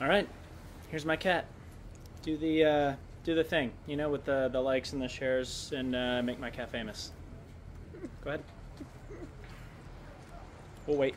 All right, here's my cat. Do the uh, do the thing, you know, with the the likes and the shares, and uh, make my cat famous. Go ahead. We'll wait.